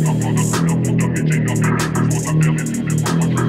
Una puta metiendo que le puta piel y